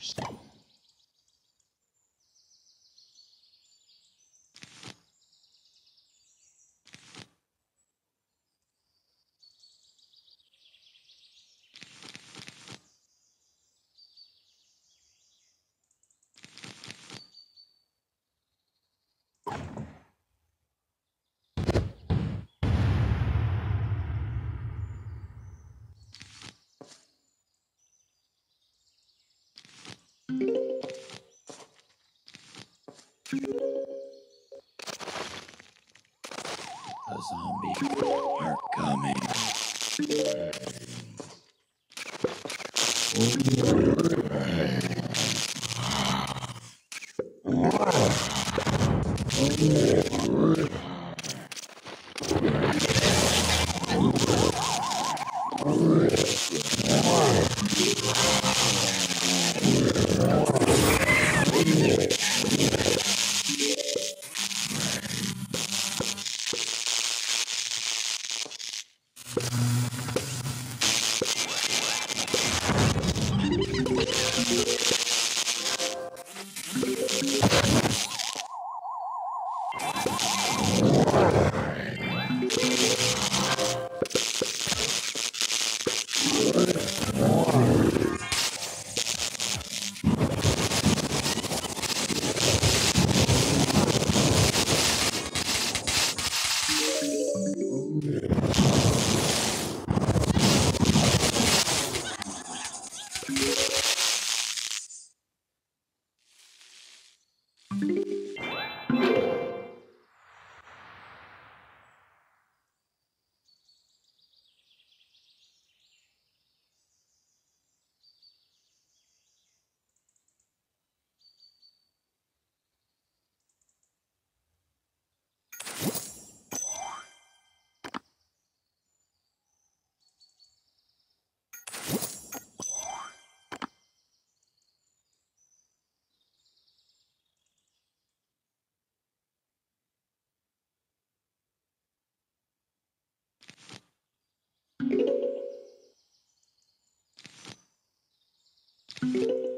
stone. you The zombies are coming. Zombies Thank you.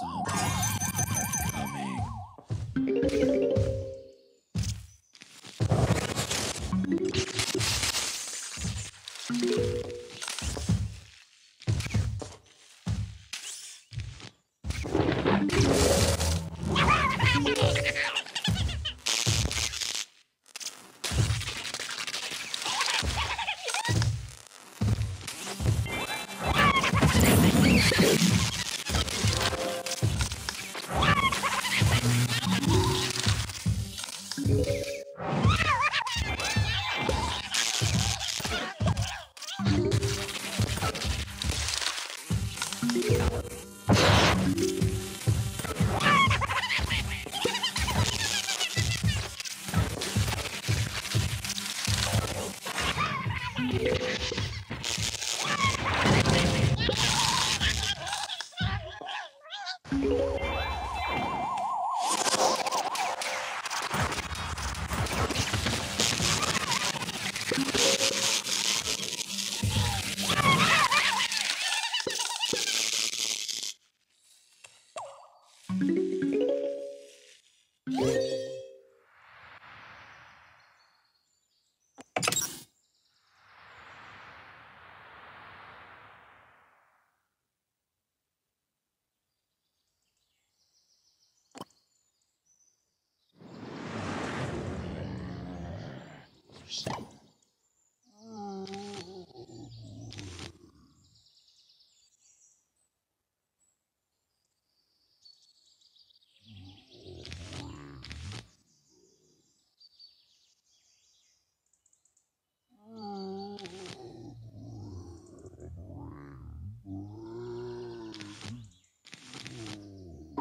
zombies are coming.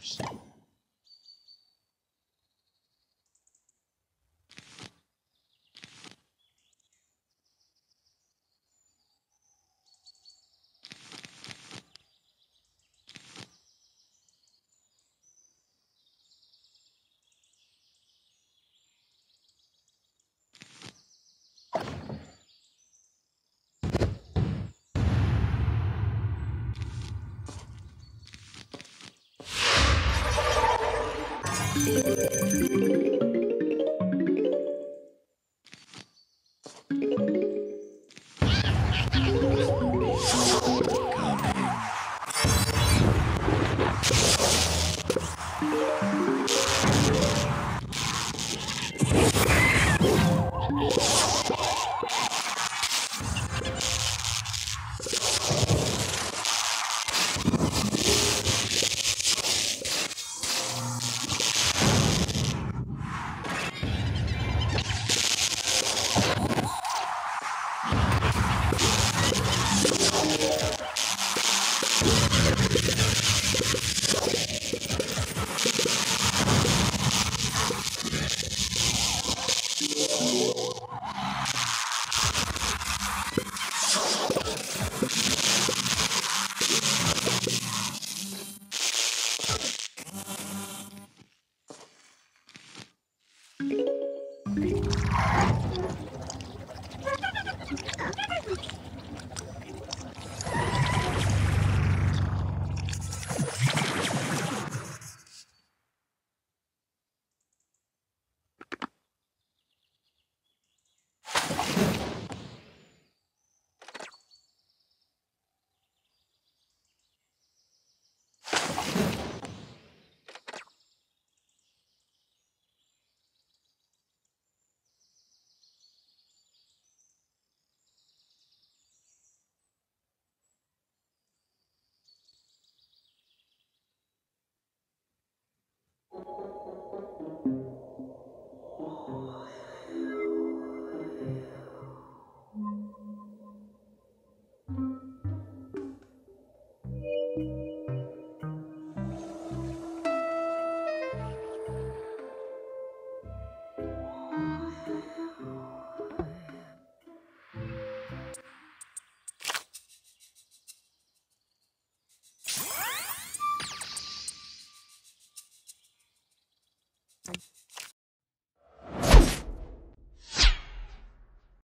first. Oh.